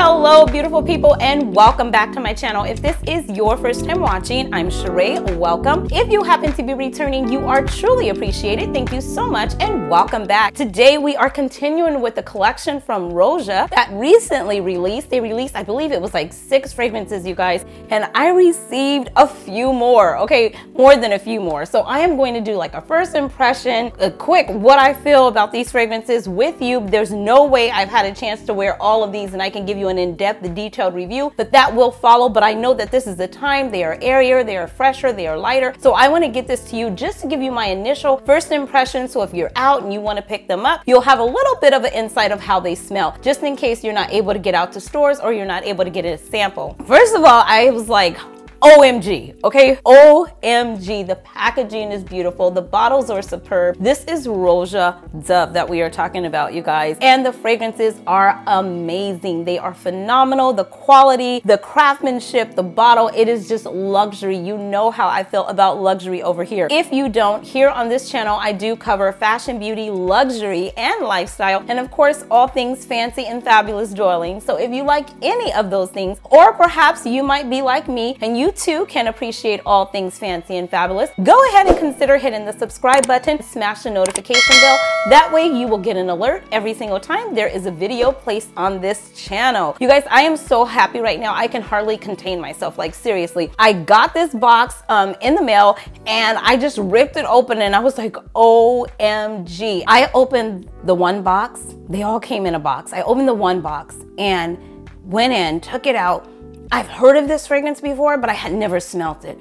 Hello, beautiful people, and welcome back to my channel. If this is your first time watching, I'm Cheraye. Welcome. If you happen to be returning, you are truly appreciated. Thank you so much, and welcome back. Today, we are continuing with the collection from Roja that recently released. They released, I believe it was like six fragrances, you guys, and I received a few more. Okay, more than a few more. So I am going to do like a first impression, a quick what I feel about these fragrances with you. There's no way I've had a chance to wear all of these, and I can give you an in-depth, detailed review, but that will follow. But I know that this is the time. They are airier, they are fresher, they are lighter. So I want to get this to you just to give you my initial first impression. So if you're out and you want to pick them up, you'll have a little bit of an insight of how they smell, just in case you're not able to get out to stores or you're not able to get a sample. First of all, I was like, OMG, okay? OMG, the packaging is beautiful. The bottles are superb. This is Roja Dove that we are talking about, you guys. And the fragrances are amazing. They are phenomenal. The quality, the craftsmanship, the bottle, it is just luxury. You know how I feel about luxury over here. If you don't, here on this channel, I do cover fashion, beauty, luxury, and lifestyle. And of course, all things fancy and fabulous dwelling. So if you like any of those things, or perhaps you might be like me and you you too can appreciate all things fancy and fabulous, go ahead and consider hitting the subscribe button, smash the notification bell. That way you will get an alert every single time there is a video placed on this channel. You guys, I am so happy right now. I can hardly contain myself. Like seriously, I got this box um, in the mail and I just ripped it open and I was like, OMG. I opened the one box. They all came in a box. I opened the one box and went in, took it out, I've heard of this fragrance before, but I had never smelt it.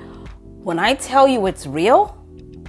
When I tell you it's real,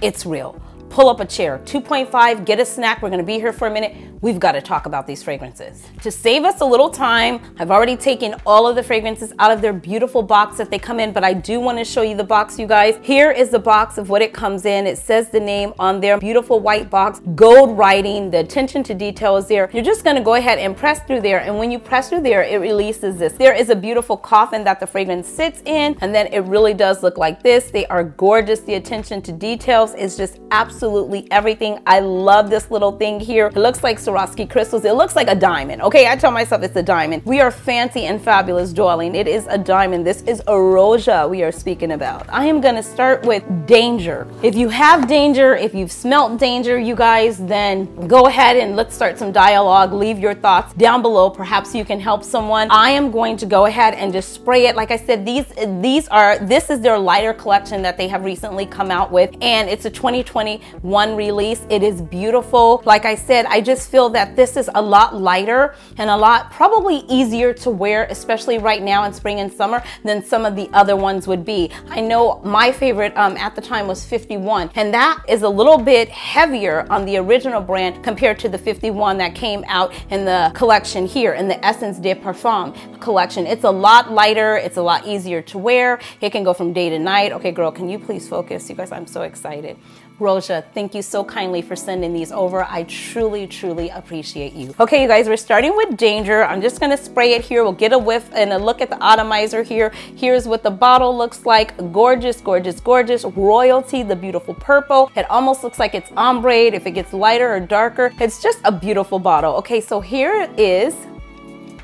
it's real pull up a chair. 2.5, get a snack. We're gonna be here for a minute. We've got to talk about these fragrances. To save us a little time, I've already taken all of the fragrances out of their beautiful box that they come in, but I do want to show you the box, you guys. Here is the box of what it comes in. It says the name on their beautiful white box, gold writing, the attention to detail is there. You're just gonna go ahead and press through there, and when you press through there, it releases this. There is a beautiful coffin that the fragrance sits in, and then it really does look like this. They are gorgeous. The attention to details is just absolutely everything. I love this little thing here. It looks like Swarovski crystals. It looks like a diamond. Okay, I tell myself it's a diamond. We are fancy and fabulous, darling. It is a diamond. This is a Roja we are speaking about. I am gonna start with danger. If you have danger, if you've smelt danger, you guys, then go ahead and let's start some dialogue. Leave your thoughts down below. Perhaps you can help someone. I am going to go ahead and just spray it. Like I said, these these are this is their lighter collection that they have recently come out with, and it's a 2021 release. It is beautiful. Like I said, I just feel that this is a lot lighter and a lot probably easier to wear, especially right now in spring and summer than some of the other ones would be. I know my favorite um, at the time was 51 and that is a little bit heavier on the original brand compared to the 51 that came out in the collection here in the Essence de Parfum collection. It's a lot lighter. It's a lot easier to wear. It can go from day to night. Okay, girl, can you please focus? You guys, I'm so excited. Roja, thank you so kindly for sending these over. I truly, truly appreciate you. Okay, you guys, we're starting with Danger. I'm just gonna spray it here. We'll get a whiff and a look at the atomizer here. Here's what the bottle looks like. Gorgeous, gorgeous, gorgeous. Royalty, the beautiful purple. It almost looks like it's ombre. If it gets lighter or darker, it's just a beautiful bottle. Okay, so here is.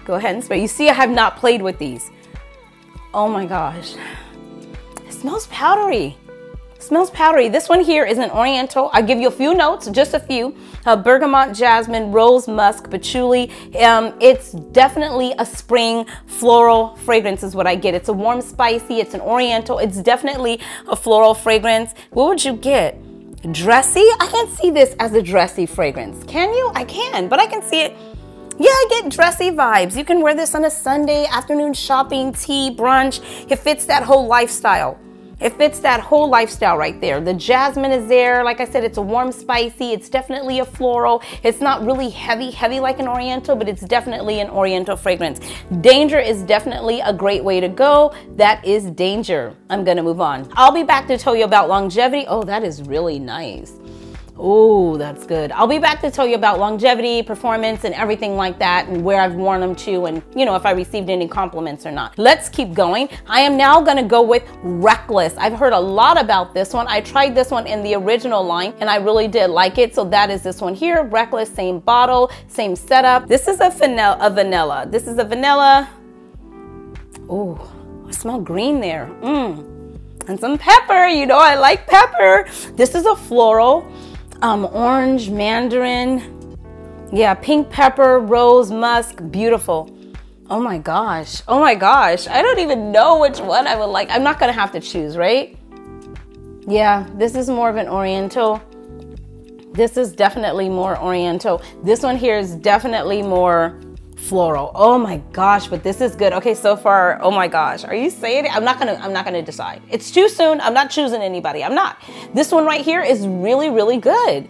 Go ahead and spray. You see, I have not played with these. Oh my gosh. It smells powdery. Smells powdery. This one here is an oriental. I'll give you a few notes, just a few. Uh, bergamot, jasmine, rose musk, patchouli. Um, it's definitely a spring floral fragrance is what I get. It's a warm spicy, it's an oriental. It's definitely a floral fragrance. What would you get? Dressy? I can't see this as a dressy fragrance. Can you? I can, but I can see it yeah, I get dressy vibes. You can wear this on a Sunday, afternoon shopping, tea, brunch. It fits that whole lifestyle. It fits that whole lifestyle right there. The jasmine is there. Like I said, it's a warm spicy. It's definitely a floral. It's not really heavy, heavy like an oriental, but it's definitely an oriental fragrance. Danger is definitely a great way to go. That is danger. I'm gonna move on. I'll be back to tell you about longevity. Oh, that is really nice. Oh, that's good. I'll be back to tell you about longevity, performance, and everything like that, and where I've worn them to, and you know, if I received any compliments or not. Let's keep going. I am now gonna go with Reckless. I've heard a lot about this one. I tried this one in the original line, and I really did like it. So that is this one here. Reckless, same bottle, same setup. This is a vanilla. A vanilla. This is a vanilla. Oh, I smell green there. Mmm and some pepper. You know, I like pepper. This is a floral um, orange, mandarin. Yeah, pink pepper, rose, musk, beautiful. Oh my gosh. Oh my gosh. I don't even know which one I would like. I'm not going to have to choose, right? Yeah, this is more of an oriental. This is definitely more oriental. This one here is definitely more floral. Oh my gosh, but this is good. Okay, so far, oh my gosh, are you saying it? I'm not gonna, I'm not gonna decide. It's too soon. I'm not choosing anybody. I'm not. This one right here is really, really good.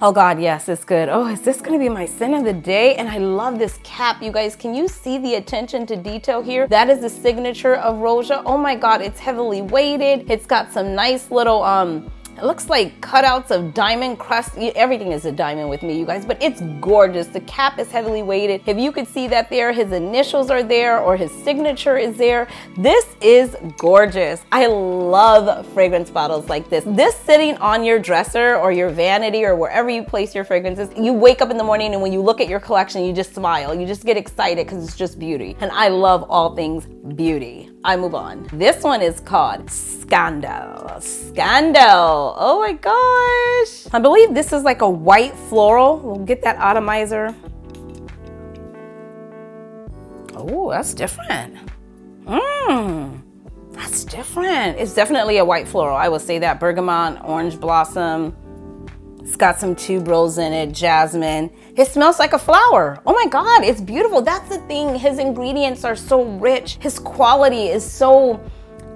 Oh God, yes, it's good. Oh, is this gonna be my sin of the day? And I love this cap, you guys. Can you see the attention to detail here? That is the signature of Roja. Oh my God, it's heavily weighted. It's got some nice little, um, it looks like cutouts of diamond crust. Everything is a diamond with me, you guys, but it's gorgeous. The cap is heavily weighted. If you could see that there, his initials are there or his signature is there. This is gorgeous. I love fragrance bottles like this. This sitting on your dresser or your vanity or wherever you place your fragrances, you wake up in the morning and when you look at your collection, you just smile. You just get excited because it's just beauty. And I love all things beauty. I move on. This one is called Scandal. Scandal. Oh my gosh. I believe this is like a white floral. We'll get that atomizer. Oh, that's different. Mmm. That's different. It's definitely a white floral. I will say that. Bergamot, orange blossom. It's got some tuberose in it, jasmine. It smells like a flower. Oh my God, it's beautiful. That's the thing. His ingredients are so rich. His quality is so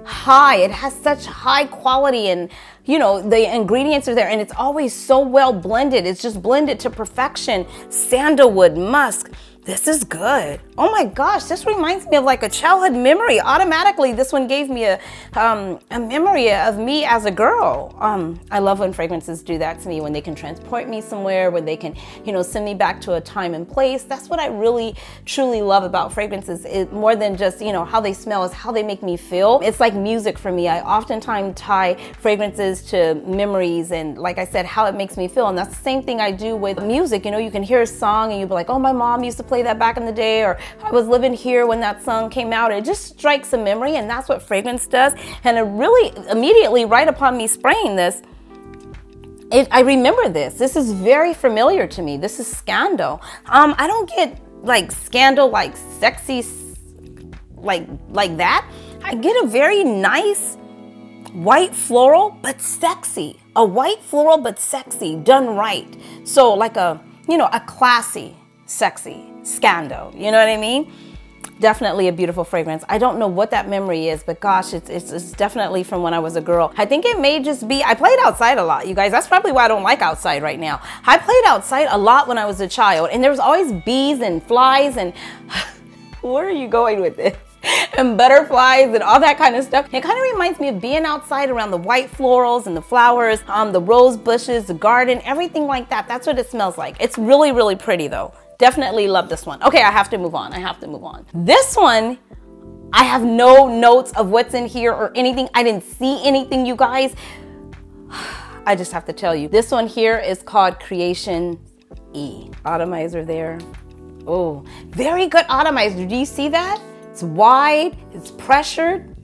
high. It has such high quality and you know, the ingredients are there and it's always so well blended. It's just blended to perfection. Sandalwood, musk, this is good. Oh my gosh, this reminds me of like a childhood memory. Automatically, this one gave me a, um, a memory of me as a girl. Um, I love when fragrances do that to me, when they can transport me somewhere, when they can, you know, send me back to a time and place. That's what I really, truly love about fragrances. It, more than just, you know, how they smell is how they make me feel. It's like music for me. I oftentimes tie fragrances to memories and like I said, how it makes me feel. And that's the same thing I do with music. You know, you can hear a song and you'll be like, oh, my mom used to play that back in the day, or I was living here when that song came out. It just strikes a memory, and that's what fragrance does. And it really immediately, right upon me spraying this, it, I remember this. This is very familiar to me. This is Scandal. Um, I don't get like Scandal, like sexy, like like that. I get a very nice white floral, but sexy. A white floral, but sexy, done right. So like a, you know, a classy, sexy scandal. You know what I mean? Definitely a beautiful fragrance. I don't know what that memory is, but gosh, it's, it's, it's, definitely from when I was a girl. I think it may just be, I played outside a lot, you guys. That's probably why I don't like outside right now. I played outside a lot when I was a child, and there was always bees and flies and where are you going with this? and butterflies and all that kind of stuff. It kind of reminds me of being outside around the white florals and the flowers, um, the rose bushes, the garden, everything like that. That's what it smells like. It's really, really pretty though. Definitely love this one. Okay, I have to move on. I have to move on. This one, I have no notes of what's in here or anything. I didn't see anything, you guys. I just have to tell you. This one here is called Creation E. Atomizer there. Oh, very good atomizer. Do you see that? It's wide, it's pressured.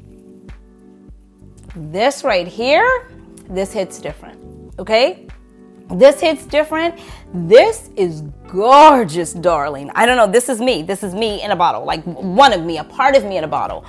This right here, this hits different, okay? This hits different. This is gorgeous, darling. I don't know. This is me. This is me in a bottle. Like one of me, a part of me in a bottle.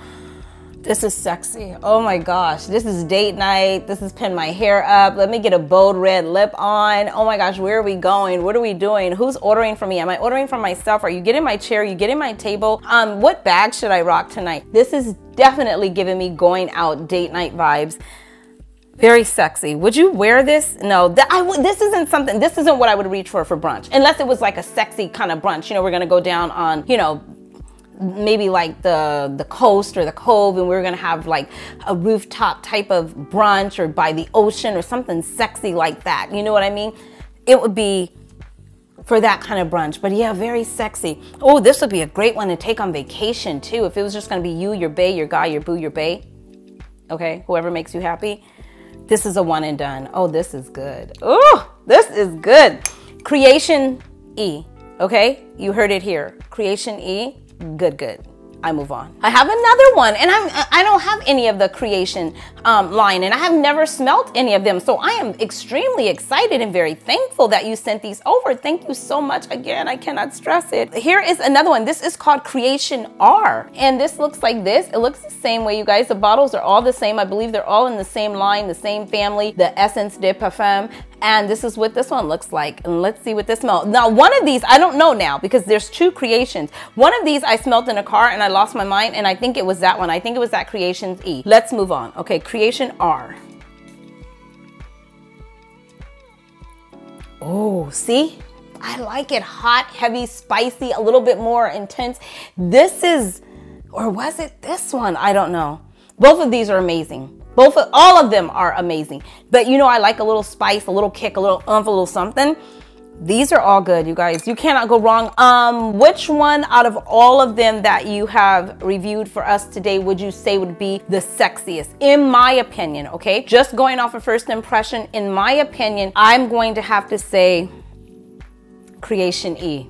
This is sexy. Oh my gosh. This is date night. This is pin my hair up. Let me get a bold red lip on. Oh my gosh, where are we going? What are we doing? Who's ordering for me? Am I ordering for myself? Are you getting my chair? Are you getting my table? Um, what bag should I rock tonight? This is definitely giving me going out date night vibes. Very sexy. Would you wear this? No, th- I w- this isn't something, this isn't what I would reach for for brunch. Unless it was like a sexy kind of brunch. You know, we're gonna go down on, you know, maybe like the the coast or the cove and we are gonna have like a rooftop type of brunch or by the ocean or something sexy like that you know what i mean it would be for that kind of brunch but yeah very sexy oh this would be a great one to take on vacation too if it was just gonna be you your bae your guy your boo your bae okay whoever makes you happy this is a one and done. Oh this is good. Oh this is good. Creation e okay? You heard it here. Creation e good, good. I move on. I have another one, and I'm I don't have any of the creation um, line, and I have never smelt any of them. So I am extremely excited and very thankful that you sent these over. Thank you so much. Again, I cannot stress it. Here is another one. This is called Creation R, and this looks like this. It looks the same way, you guys. The bottles are all the same. I believe they're all in the same line, the same family, the Essence de Parfum, and this is what this one looks like. And let's see what this smells. Now, one of these, I don't know now because there's two creations. One of these I smelled in a car and I lost my mind and I think it was that one. I think it was that Creations E. Let's move on. Okay, Creation R. Oh, see? I like it hot, heavy, spicy, a little bit more intense. This is, or was it this one? I don't know. Both of these are amazing. Both of, all of them are amazing. But you know, I like a little spice, a little kick, a little umph, a little something. These are all good, you guys. You cannot go wrong. Um, which one out of all of them that you have reviewed for us today would you say would be the sexiest? In my opinion, okay? Just going off of first impression, in my opinion, I'm going to have to say Creation E.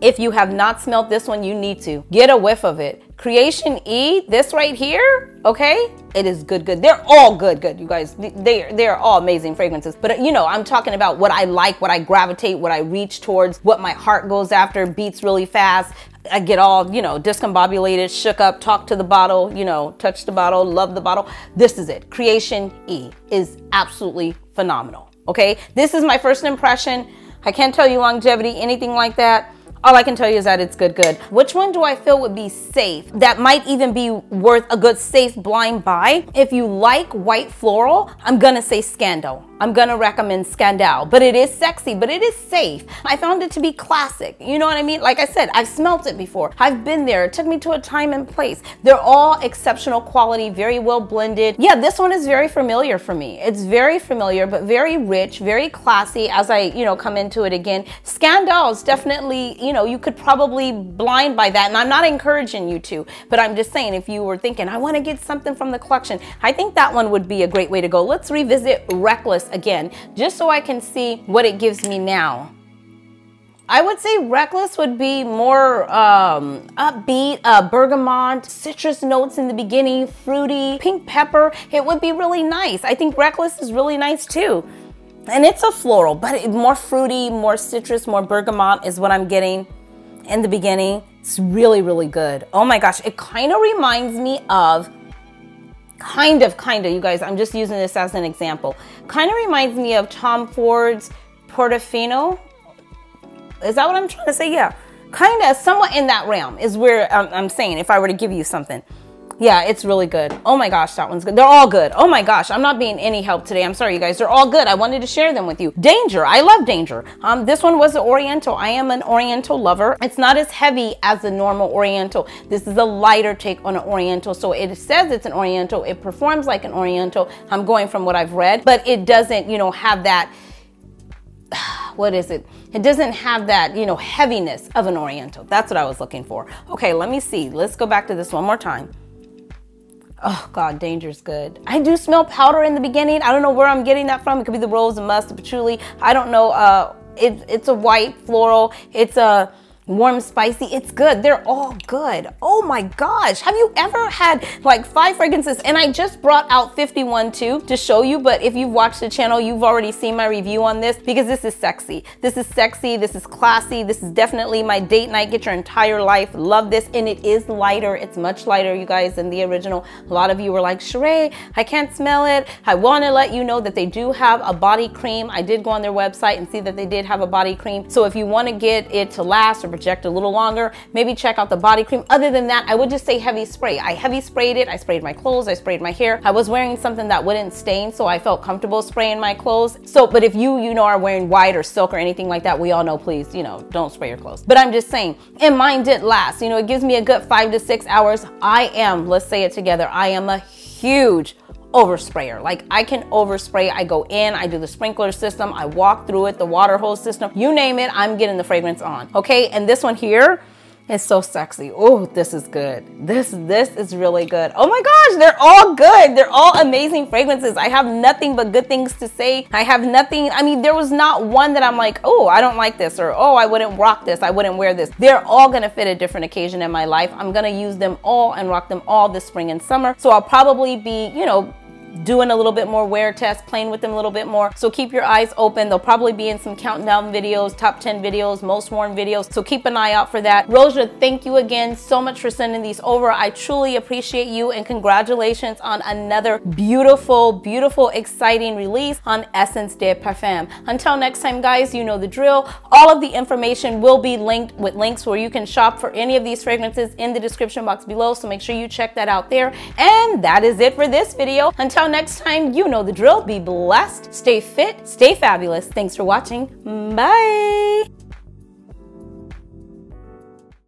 If you have not smelled this one, you need to. Get a whiff of it. Creation E, this right here, okay? It is good, good. They're all good, good, you guys. They're, they're all amazing fragrances. But uh, you know, I'm talking about what I like, what I gravitate, what I reach towards, what my heart goes after, beats really fast. I get all, you know, discombobulated, shook up, talk to the bottle, you know, touch the bottle, love the bottle. This is it. Creation E is absolutely phenomenal, okay? This is my first impression. I can't tell you longevity, anything like that. All I can tell you is that it's good, good. Which one do I feel would be safe? That might even be worth a good safe blind buy. If you like white floral, I'm gonna say Scandal. I'm gonna recommend Scandal, but it is sexy, but it is safe. I found it to be classic. You know what I mean? Like I said, I've smelt it before. I've been there. It took me to a time and place. They're all exceptional quality, very well blended. Yeah, this one is very familiar for me. It's very familiar, but very rich, very classy as I, you know, come into it again. Scandal is definitely, you know, you could probably blind buy that. And I'm not encouraging you to, but I'm just saying if you were thinking, I want to get something from the collection, I think that one would be a great way to go. Let's revisit Reckless again, just so I can see what it gives me now. I would say Reckless would be more um, upbeat, uh, bergamot, citrus notes in the beginning, fruity, pink pepper. It would be really nice. I think Reckless is really nice too. And it's a floral, but more fruity, more citrus, more bergamot is what I'm getting in the beginning. It's really, really good. Oh my gosh, it kind of reminds me of kind of, kind of, you guys, I'm just using this as an example. Kind of reminds me of Tom Ford's Portofino. Is that what I'm trying to say? Yeah. Kind of, somewhat in that realm is where I'm, I'm saying if I were to give you something. Yeah, it's really good. Oh my gosh, that one's good. They're all good. Oh my gosh, I'm not being any help today. I'm sorry, you guys. They're all good. I wanted to share them with you. Danger. I love Danger. Um, this one was an Oriental. I am an Oriental lover. It's not as heavy as the normal Oriental. This is a lighter take on an Oriental. So it says it's an Oriental. It performs like an Oriental. I'm going from what I've read, but it doesn't, you know, have that what is it? It doesn't have that, you know, heaviness of an Oriental. That's what I was looking for. Okay, let me see. Let's go back to this one more time. Oh God, danger's good. I do smell powder in the beginning. I don't know where I'm getting that from. It could be the rose and musk, the patchouli. I don't know. Uh, it, it's a white floral. It's a warm, spicy. It's good. They're all good. Oh my gosh. Have you ever had like five fragrances? And I just brought out 51 too to show you. But if you've watched the channel, you've already seen my review on this because this is sexy. This is sexy. This is classy. This is definitely my date night. Get your entire life. Love this. And it is lighter. It's much lighter, you guys, than the original. A lot of you were like, Cheraye, I can't smell it. I want to let you know that they do have a body cream. I did go on their website and see that they did have a body cream. So if you want to get it to last or project a little longer, maybe check out the body cream. Other than that, I would just say heavy spray. I heavy sprayed it. I sprayed my clothes. I sprayed my hair. I was wearing something that wouldn't stain, so I felt comfortable spraying my clothes. So, but if you, you know, are wearing white or silk or anything like that, we all know, please, you know, don't spray your clothes. But I'm just saying, and mine did last. You know, it gives me a good five to six hours. I am, let's say it together, I am a huge oversprayer. Like I can overspray. I go in, I do the sprinkler system, I walk through it, the water hose system, you name it, I'm getting the fragrance on. Okay, and this one here, is so sexy. Oh, this is good. This this is really good. Oh my gosh, they're all good. They're all amazing fragrances. I have nothing but good things to say. I have nothing. I mean, there was not one that I'm like, "Oh, I don't like this," or "Oh, I wouldn't rock this. I wouldn't wear this." They're all to fit a different occasion in my life. I'm to use them all and rock them all this spring and summer. So I'll probably be, you know, doing a little bit more wear tests, playing with them a little bit more. So keep your eyes open. They'll probably be in some countdown videos, top 10 videos, most worn videos. So keep an eye out for that. Roja, thank you again so much for sending these over. I truly appreciate you and congratulations on another beautiful, beautiful, exciting release on Essence de Parfum. Until next time, guys, you know the drill. All of the information will be linked with links where you can shop for any of these fragrances in the description box below. So make sure you check that out there. And that is it for this video. Until next time, you know the drill. Be blessed, stay fit, stay fabulous. Thanks for watching. Bye.